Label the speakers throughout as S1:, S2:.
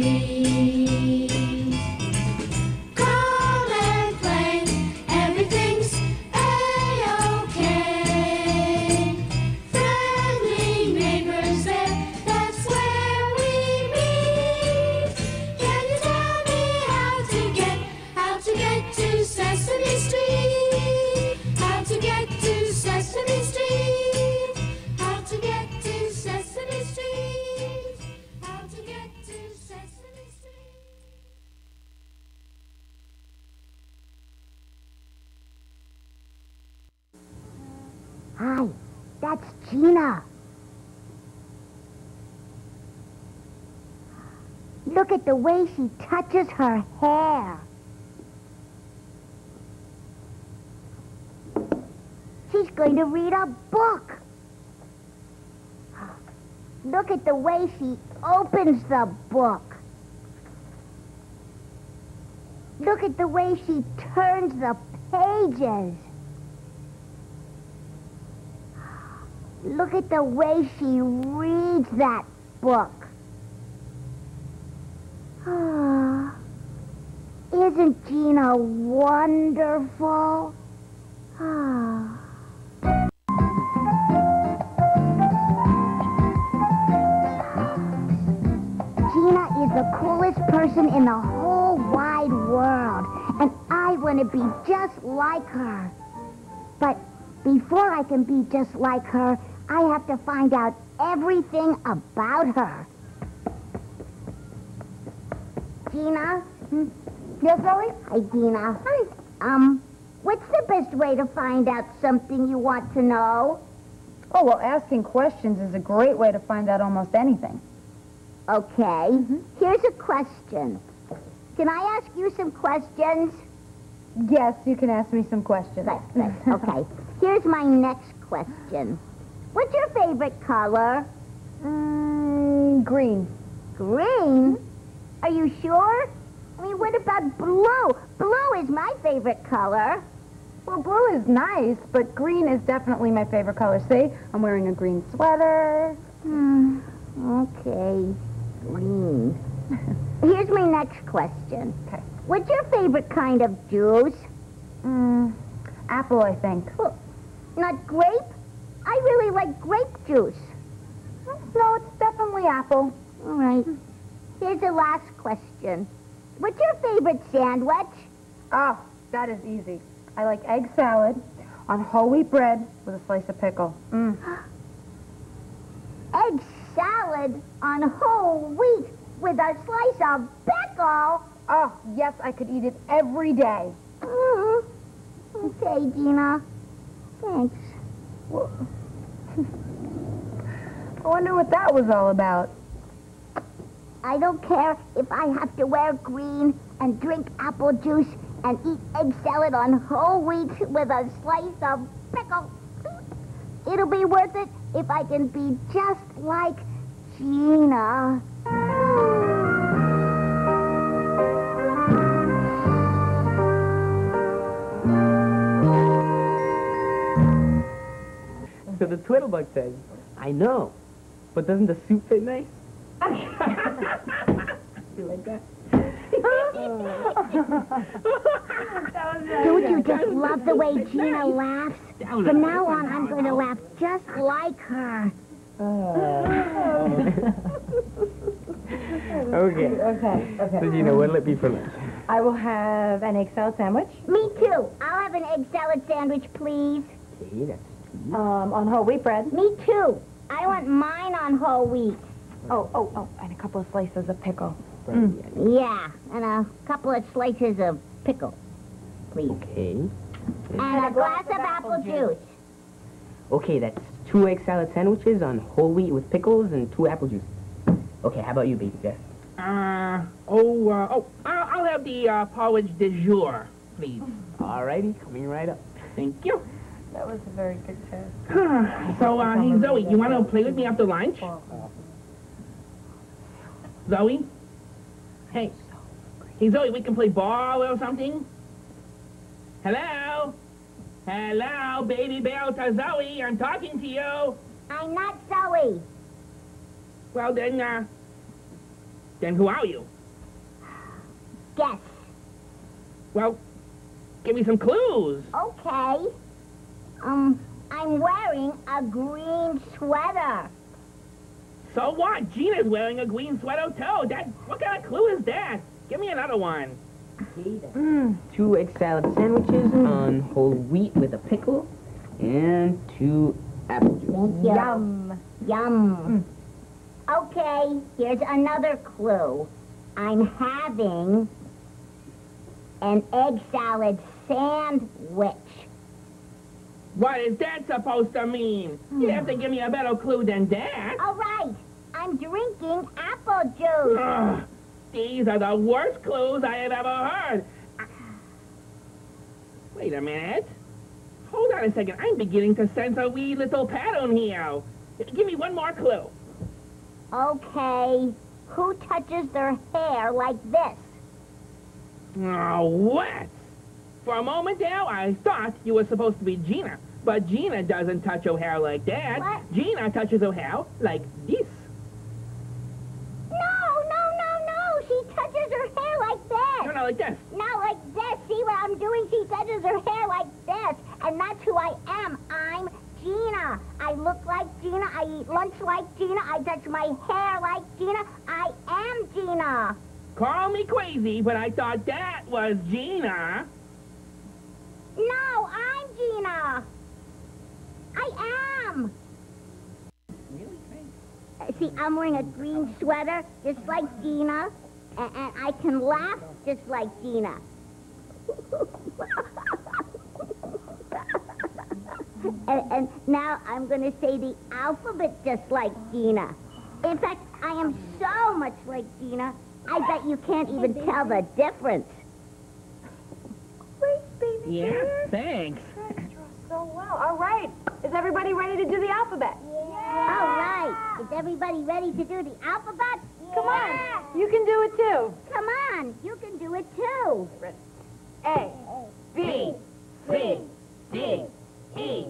S1: Street.
S2: Hi, that's Gina. Look at the way she touches her hair. She's going to read a book. Look at the way she opens the book. Look at the way she turns the pages. Look at the way she reads that book. Isn't Gina wonderful? Gina is the coolest person in the whole wide world, and I want to be just like her. But before I can be just like her, I have to find out everything about her. Gina? Hmm? Yes, Zoe? Hi, Gina. Hi. Um, what's the best way to find out something you want to know?
S3: Oh, well, asking questions is a great way to find out almost anything.
S2: Okay. Here's a question. Can I ask you some questions?
S3: Yes, you can ask me some questions.
S2: Right, right. Okay. Here's my next question. What's your favorite color?
S3: Mm, green.
S2: Green? Are you sure? I mean, what about blue? Blue is my favorite color.
S3: Well, blue is nice, but green is definitely my favorite color. See, I'm wearing a green sweater.
S2: Hmm. Okay. Green. Here's my next question.
S3: Okay.
S2: What's your favorite kind of juice?
S3: Mm, apple, I think.
S2: Not grape? I really like grape juice.
S3: No, it's definitely apple.
S2: All right. Here's the last question. What's your favorite sandwich?
S3: Oh, that is easy. I like egg salad on whole wheat bread with a slice of pickle. Mm.
S2: Egg salad on whole wheat with a slice of pickle.
S3: Oh, yes, I could eat it every day.
S2: Mm. Okay, Gina. Thanks.
S3: Well, I wonder what that was all about.
S2: I don't care if I have to wear green and drink apple juice and eat egg salad on whole wheat with a slice of pickle. It'll be worth it if I can be just like Gina.
S4: So the Twiddlebug says, I know, but doesn't the suit fit nice? you like that?
S2: Don't you just love the way Gina laughs? From now on, I'm going to laugh just like her.
S4: Okay.
S3: Okay, okay.
S4: So, Gina, what'll it be for lunch?
S3: I will have an egg salad sandwich
S2: Me too. I'll have an egg salad sandwich, please.
S4: Okay, that's
S3: um, on whole wheat bread.
S2: Me too. I want mine on whole wheat.
S3: Oh, oh, oh, and a couple of slices of pickle.
S4: right.
S2: Yeah, and a couple of slices of pickle, please.
S4: Okay.
S2: And a glass of apple juice.
S4: Okay, that's two egg salad sandwiches on whole wheat with pickles and two apple juice. Okay, how about you, baby Jeff?
S5: Uh, oh, uh, oh, I'll, I'll have the uh, porridge de jour, please.
S4: Alrighty, coming right up.
S5: Thank you.
S3: That was a very good test.
S5: so, uh, hey, Zoe, you want to play with me after lunch? Zoe? Hey. Hey, Zoe, we can play ball or something? Hello? Hello, baby bear to Zoe. I'm talking to you.
S2: I'm not Zoe.
S5: Well, then, uh, Then who are you?
S2: Guess.
S5: Well, give me some clues.
S2: Okay. Um, I'm wearing a green sweater.
S5: So what? Gina's wearing a green sweater too. That what kind of clue is that? Give me another one.
S3: Mm.
S4: Two egg salad sandwiches on whole wheat with a pickle and two apple juice.
S2: Thank you.
S3: Yum.
S2: Yum. Okay, here's another clue. I'm having an egg salad sandwich.
S5: What is that supposed to mean? You have to give me a better clue than that.
S2: All right, I'm drinking apple juice.
S5: Ugh, these are the worst clues I have ever heard. I- Wait a minute. Hold on a second. I'm beginning to sense a wee little pattern here. Give me one more clue.
S2: Okay, who touches their hair like this?
S5: Oh, what? For a moment there, I thought you were supposed to be Gina. But Gina doesn't touch her hair like that.
S2: What?
S5: Gina touches her hair like this.
S2: No, no, no, no. She touches her hair like this.
S5: No, no, like this.
S2: Not like this. See what I'm doing? She touches her hair like this. And that's who I am. I'm Gina. I look like Gina. I eat lunch like Gina. I touch my hair like Gina. I am Gina.
S5: Call me crazy, but I thought that was Gina.
S2: No, I'm Gina. I am. Uh, See, I'm wearing a green sweater just like Gina. And, and I can laugh just like Gina. and, and now I'm going to say the alphabet just like Gina. In fact, I am so much like Gina, I bet you can't even tell the difference.
S3: Great, baby.
S5: Yeah, thanks.
S3: So well. All right. Is everybody ready to do the alphabet?
S2: All right. Is everybody ready to do the alphabet?
S3: Come on. You can do it too.
S2: Come on. You can do it too.
S3: A,
S2: B,
S5: C, D, E,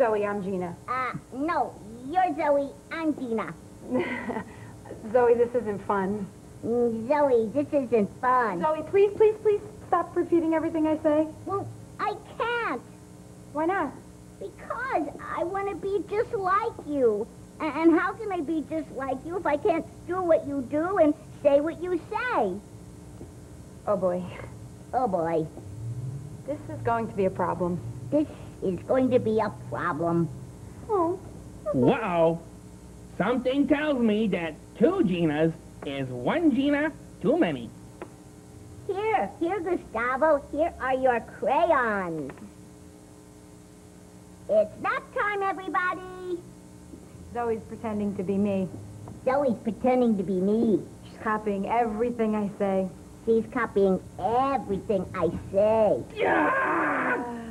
S3: Zoe. I'm Gina.
S2: Uh, no, you're Zoe, I'm Gina.
S3: Zoe, this isn't fun.
S2: Mm, Zoe, this isn't fun.
S3: Zoe, please, please, please stop repeating everything I say.
S2: Well, I can't
S3: Why not?
S2: because I want to be just like you. A- And how can I be just like you if I can't do what you do and say what you say?
S3: Oh boy,
S2: Oh boy,
S3: this is going to be a problem.
S2: this is going to be a problem.
S3: Oh.
S5: Wow. Something tells me that two Ginas is one Gina too many.
S2: Here, here, Gustavo, here are your crayons. It's nap time, everybody.
S3: Zoe's pretending to be me.
S2: Zoe's pretending to be me.
S3: She's copying everything I say.
S2: She's copying everything I say.
S5: Yeah!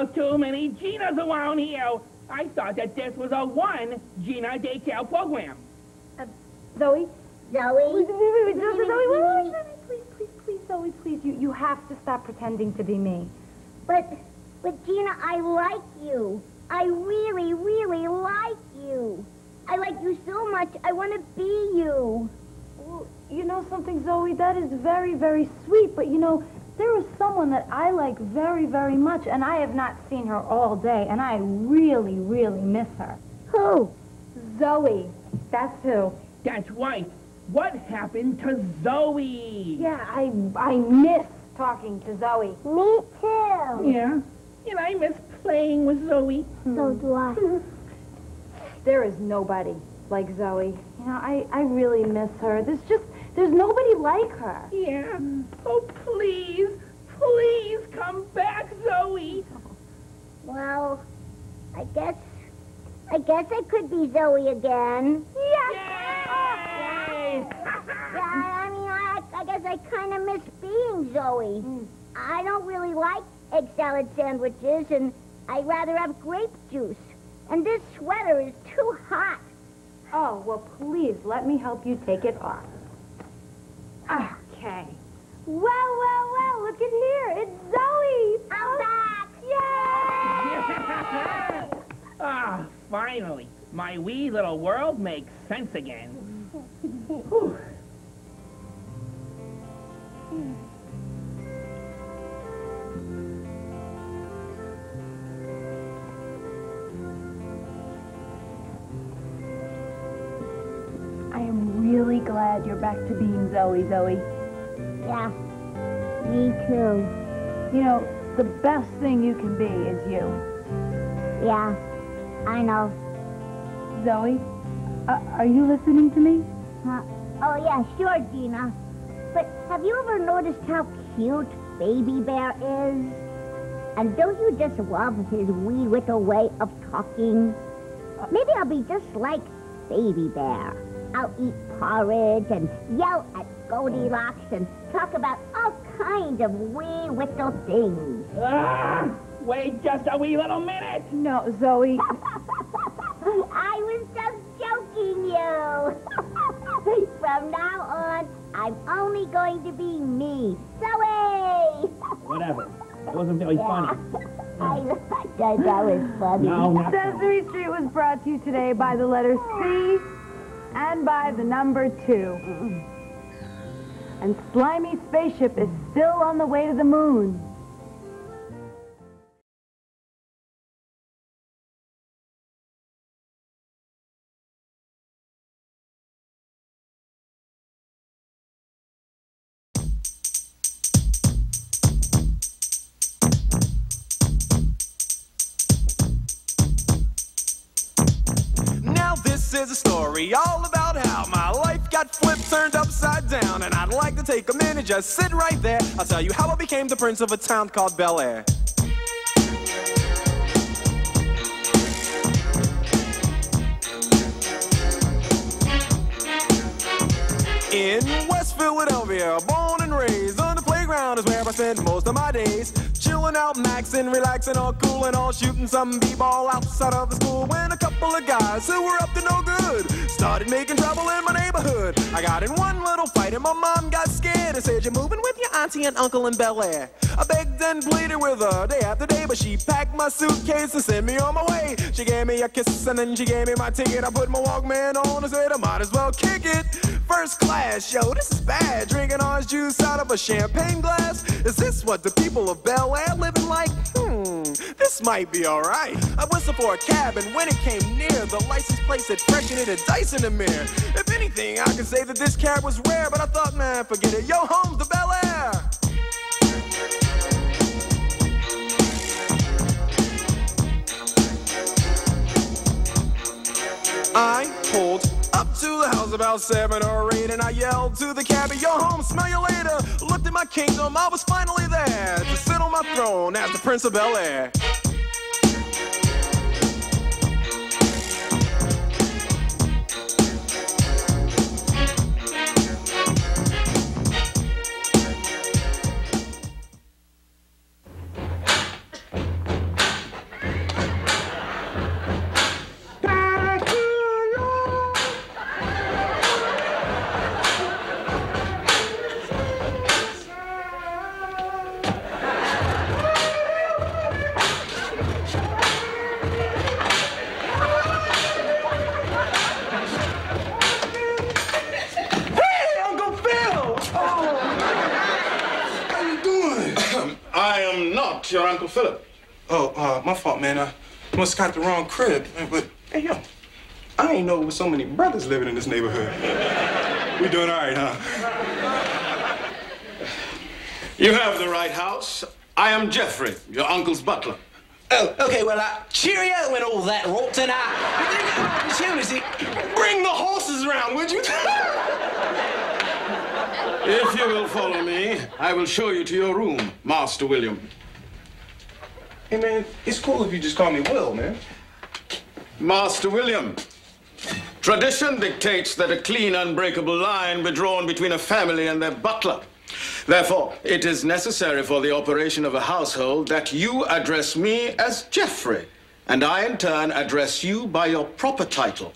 S5: There are too many Ginas around here. I thought that this was a one Gina daycare program.
S3: Uh,
S2: Zoe?
S3: Zoe? Zoe, Zoe, wait, wait, wait, wait, please, please, please, Zoe, please. You, you have to stop pretending to be me.
S2: But, but Gina, I like you. I really, really like you. I like you so much. I want to be you.
S3: Well, you know something, Zoe? That is very, very sweet, but you know, there is someone that I like very, very much, and I have not seen her all day, and I really, really miss her.
S2: Who?
S3: Zoe. That's who.
S5: That's right. What happened to Zoe?
S3: Yeah, I, I miss talking to Zoe.
S2: Me too.
S5: Yeah. And I miss playing with Zoe.
S2: So do I.
S3: There is nobody like Zoe. You know, I, I really miss her. There's just, there's nobody like her.
S5: Yeah. Oh, please, please come back, Zoe.
S2: Well, I guess, I guess I could be Zoe again.
S5: Yeah!
S2: Yeah, I, I mean, I, I guess I kind of miss being Zoe. Mm. I don't really like egg salad sandwiches, and I'd rather have grape juice. And this sweater is too hot.
S3: Oh, well, please let me help you take it off. Okay. Well, well, well, look at here. It's Zoe.
S2: I'm back.
S3: Yay!
S5: Ah, finally. My wee little world makes sense again.
S3: glad you're back to being Zoe, Zoe.
S2: Yeah, me too.
S3: You know, the best thing you can be is you.
S2: Yeah, I know.
S3: Zoe, uh, are you listening to me?
S2: Huh? Oh, yeah, sure, Gina. But have you ever noticed how cute Baby Bear is? And don't you just love his wee little way of talking? Maybe I'll be just like Baby Bear. I'll eat porridge and yell at Goldilocks and talk about all kinds of wee little things.
S5: Ah, wait just a wee little minute.
S3: No, Zoe.
S2: I was just joking you. From now on, I'm only going to be me, Zoe.
S5: Whatever. That wasn't very funny.
S2: I thought that was funny.
S5: No, not funny.
S3: Sesame Street was brought to you today by the letter C and by the number two. And Slimy Spaceship is still on the way to the moon.
S6: Now this is a story all got flipped, turned upside down, and I'd like to take a minute, just sit right there. I'll tell you how I became the prince of a town called Bel Air. In West Philadelphia, born maxing, relaxing, all cool and all shooting some b-ball outside of the school. When a couple of guys who were up to no good started making trouble in my neighborhood. I got in one little fight and my mom got scared and said, "You're moving with your auntie and uncle in Bel Air." I begged and pleaded with her day after day, but she packed my suitcase and sent me on my way. She gave me a kiss and then she gave me my ticket. I put my Walkman on and said I might as well kick it. First class, yo, this is bad. Drinking orange juice out of a champagne glass. Is this what the people of Bel Air living like? Hmm, this might be alright. I whistled for a cab, and when it came near, the license plate said fresh and it had dice in the mirror. If anything, I could say that this cab was rare, but I thought, man, forget it. Yo, home's the Bel Air. I pulled up to the house about seven or eight, and I yelled to the cabbie, "Yo, home, smell you later." Looked at my kingdom, I was finally there to sit on my throne as the Prince of Bel Air.
S7: Oh, uh, my fault, man. I must got the wrong crib. But, hey, yo, I ain't know there was so many brothers living in this neighborhood. we doing all right, huh? You have the right house. I am Geoffrey, your uncle's butler.
S6: Oh, okay, well, uh, cheerio and all that rot, and uh, we didn't get an opportunity.
S7: Bring the horses around, would you? if you will follow me, I will show you to your room, Master William. Hey, man, it's cool if you just call me Will, man. Master William,
S8: Tradition dictates that a clean, unbreakable line be drawn between a family and their butler. Therefore, it is necessary for the operation of a household that you address me as Geoffrey, and I in turn address you by your proper title,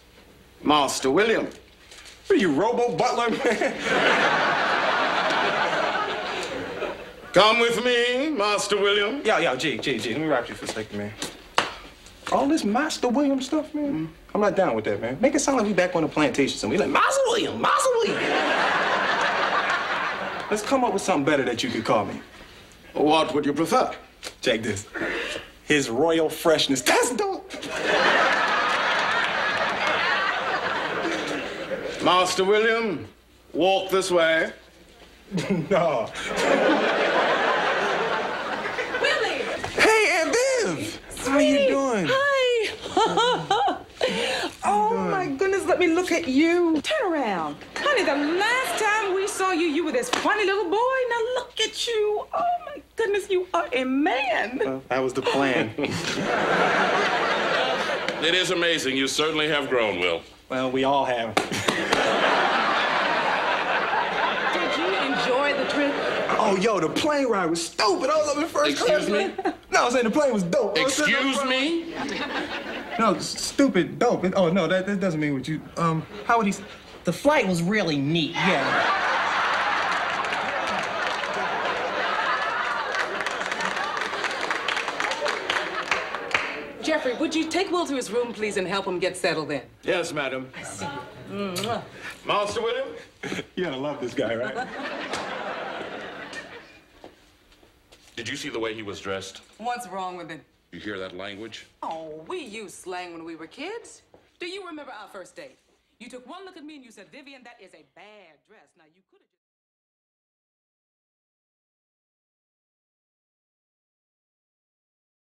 S8: Master William.
S7: What are you, Robo Butler, man?
S8: Come with me, Master William.
S7: Yeah, yeah, G, G, G, let me rap you for a second, man. All this Master William stuff, man, mm-hmm. I'm not down with that, man. Make it sound like we back on the plantation somewhere. Like, Master William, Master William. Let's come up with something better that you could call me.
S8: What would you prefer?
S7: Check this. His royal freshness. That's dope.
S8: Master William, walk this way.
S7: no. Viv. How you doing?
S1: Hi! oh my goodness, let me look at you. Turn around. Honey, the last time we saw you, you were this funny little boy. Now look at you. Oh my goodness, you are a man.
S7: Well, that was the plan.
S9: It is amazing. You certainly have grown, Will.
S7: well, we all have.
S1: Did you enjoy the trip?
S7: Oh, yo, the plane ride was stupid. I was up in first
S9: Excuse
S7: class.
S9: me?
S7: man. No, I'm saying the plane was dope. I was sitting up
S9: Excuse
S7: front.
S9: me?
S7: No, stupid, dope. Oh no, that, that doesn't mean what you. Um, how would he? s-
S10: The flight was really neat.
S7: Yeah.
S1: Geoffrey, would you take Will to his room, please, and help him get settled in?
S8: Yes, madam. I see you. Master William?
S7: You gotta love this guy, right?
S9: Did you see the way he was dressed?
S1: What's wrong with it?
S9: You hear that language?
S1: Oh, we used slang when we were kids. Do you remember our first date? You took one look at me and you said, Vivian, that is a bad dress. Now, you could have